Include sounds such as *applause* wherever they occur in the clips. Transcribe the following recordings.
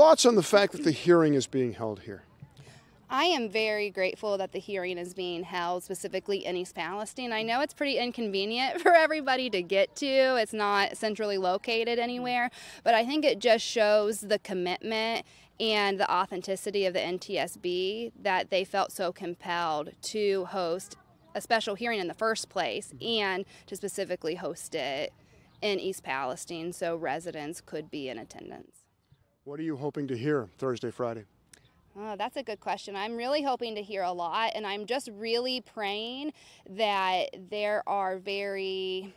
Thoughts on the fact that the hearing is being held here? I am very grateful that the hearing is being held specifically in East Palestine. I know it's pretty inconvenient *laughs* for everybody to get to, it's not centrally located anywhere, but I think it just shows the commitment and the authenticity of the NTSB that they felt so compelled to host a special hearing in the first place mm-hmm. and to specifically host it in East Palestine so residents could be in attendance. What are you hoping to hear Thursday, Friday? Oh, that's a good question. I'm really hoping to hear a lot, and I'm just really praying that there are very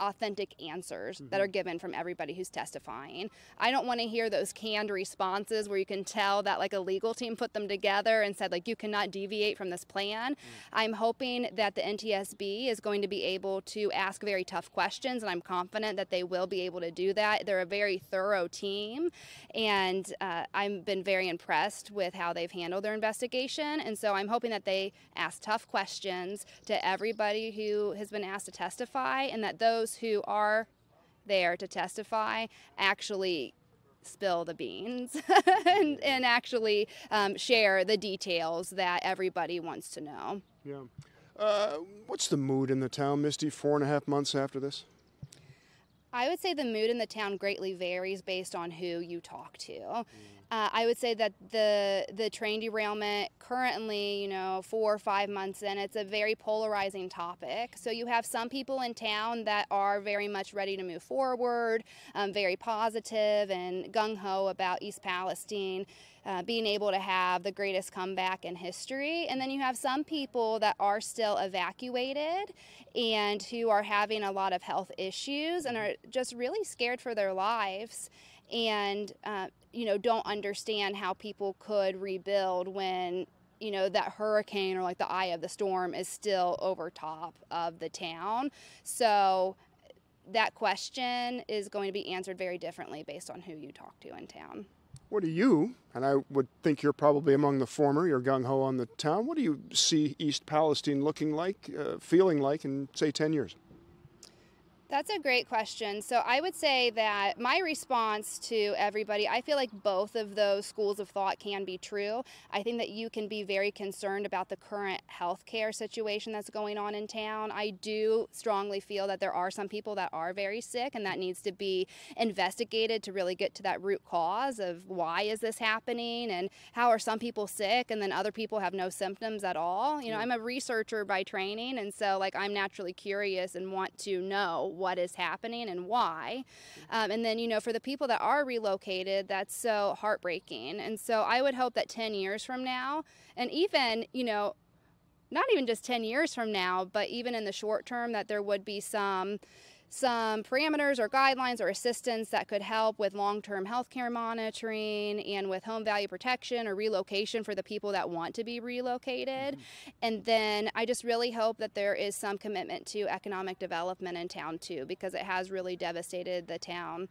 authentic answers mm-hmm. that are given from everybody who's testifying. I don't want to hear those canned responses where you can tell that like a legal team put them together and said like you cannot deviate from this plan. Mm. I'm hoping that the NTSB is going to be able to ask very tough questions and I'm confident that they will be able to do that. They're a very thorough team and uh, I've been very impressed with how they've handled their investigation and so I'm hoping that they ask tough questions to everybody who has been asked to testify and that those those who are there to testify actually spill the beans *laughs* and, and, actually um, share the details that everybody wants to know. Yeah. Uh, what's the mood in the town, Misti, four and a half months after this? I would say the mood in the town greatly varies based on who you talk to. Mm. Uh, I would say that the the train derailment currently, you know, four or five months in, it's a very polarizing topic. So you have some people in town that are very much ready to move forward, um, very positive and gung ho about East Palestine. Uh, being able to have the greatest comeback in history. And then you have some people that are still evacuated and who are having a lot of health issues and are just really scared for their lives and uh, you know don't understand how people could rebuild when you know that hurricane or like the eye of the storm is still over top of the town so that question is going to be answered very differently based on who you talk to in town what do you and i would think you're probably among the former you're gung-ho on the town what do you see east palestine looking like uh, feeling like in say 10 years that's a great question. So I would say that my response to everybody, I feel like both of those schools of thought can be true. I think that you can be very concerned about the current healthcare situation that's going on in town. I do strongly feel that there are some people that are very sick and that needs to be investigated to really get to that root cause of why is this happening and how are some people sick and then other people have no symptoms at all. You know, I'm a researcher by training and so like I'm naturally curious and want to know what is happening and why. Um, and then, you know, for the people that are relocated, that's so heartbreaking. And so I would hope that 10 years from now, and even, you know, not even just 10 years from now, but even in the short term, that there would be some some parameters or guidelines or assistance that could help with long-term healthcare monitoring and with home value protection or relocation for the people that want to be relocated. Mm-hmm. And then I just really hope that there is some commitment to economic development in town too, because it has really devastated the town.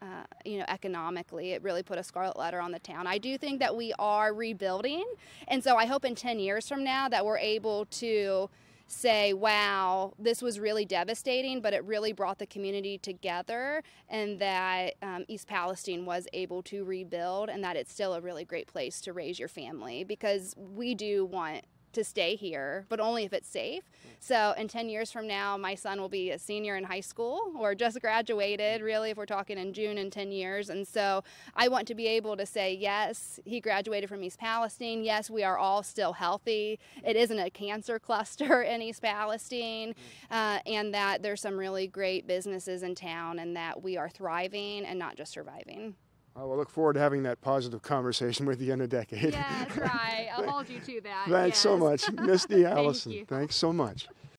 Uh, you know, economically, it really put a scarlet letter on the town. I do think that we are rebuilding, and so I hope in 10 years from now that we're able to say, wow, this was really devastating, but it really brought the community together, and that um, East Palestine was able to rebuild, and that it's still a really great place to raise your family because we do want to stay here, but only if it's safe. Mm. So, in 10 years from now, my son will be a senior in high school or just graduated, mm. really, if we're talking in June in 10 years. And so, I want to be able to say, yes, he graduated from East Palestine. Yes, we are all still healthy. It mm. isn't a cancer *laughs* cluster in East Palestine. Uh, and that there's some really great businesses in town and that we are thriving and not just surviving. I will look forward to having that positive conversation with you in a decade. Yes, right. I'll hold you to that. *laughs* Thanks yes. so much, Misti *laughs* Allison. Thank Thanks so much.